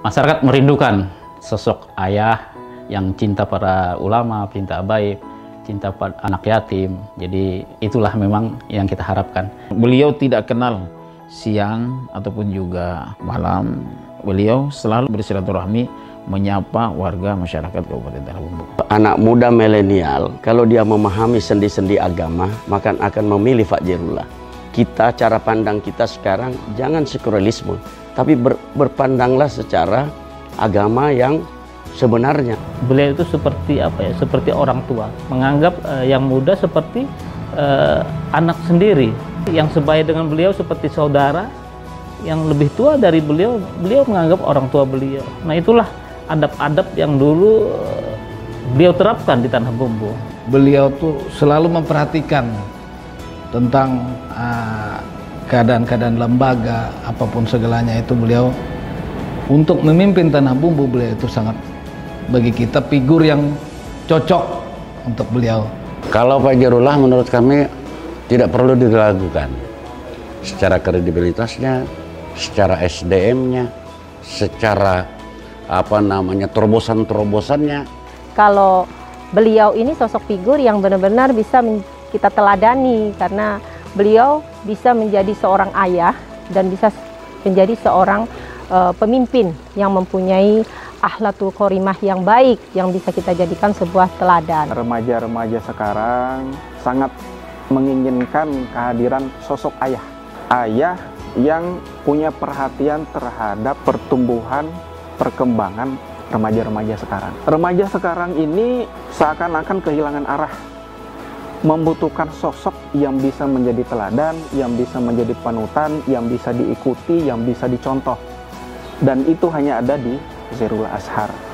masyarakat merindukan sosok ayah yang cinta pada ulama, cinta baik, cinta pada anak yatim. Jadi itulah memang yang kita harapkan. Beliau tidak kenal siang ataupun juga malam. Beliau selalu bersilaturahmi menyapa warga masyarakat Kabupaten Tanah Bumbu. Anak muda milenial kalau dia memahami sendi-sendi agama maka akan memilih Fajrullah. Kita cara pandang kita sekarang jangan sekularisme tapi ber, berpandanglah secara agama yang sebenarnya. Beliau itu seperti apa ya? Seperti orang tua, menganggap uh, yang muda seperti uh, anak sendiri. Yang sebaya dengan beliau seperti saudara, yang lebih tua dari beliau, beliau menganggap orang tua beliau. Nah itulah adab-adab yang dulu uh, beliau terapkan di tanah bumbu. Beliau tuh selalu memperhatikan tentang keadaan-keadaan lembaga apa pun segalanya itu beliau untuk memimpin tanah bumbu beliau itu sangat bagi kita figur yang cocok untuk beliau. Kalau Pak Jarullah menurut kami tidak perlu diragukan secara kredibilitasnya, secara SDM-nya, secara apa namanya terobosan-terobosannya. Kalau beliau ini sosok figur yang benar-benar bisa kita teladani karena beliau bisa menjadi seorang ayah dan bisa menjadi seorang uh, pemimpin yang mempunyai akhlakul korimah yang baik yang bisa kita jadikan sebuah teladan. Remaja-remaja sekarang sangat menginginkan kehadiran sosok ayah. Ayah yang punya perhatian terhadap pertumbuhan, perkembangan remaja-remaja sekarang. Remaja sekarang ini seakan-akan kehilangan arah membutuhkan sosok yang bisa menjadi teladan, yang bisa menjadi panutan, yang bisa diikuti, yang bisa dicontoh. Dan itu hanya ada di Zerul Ashar.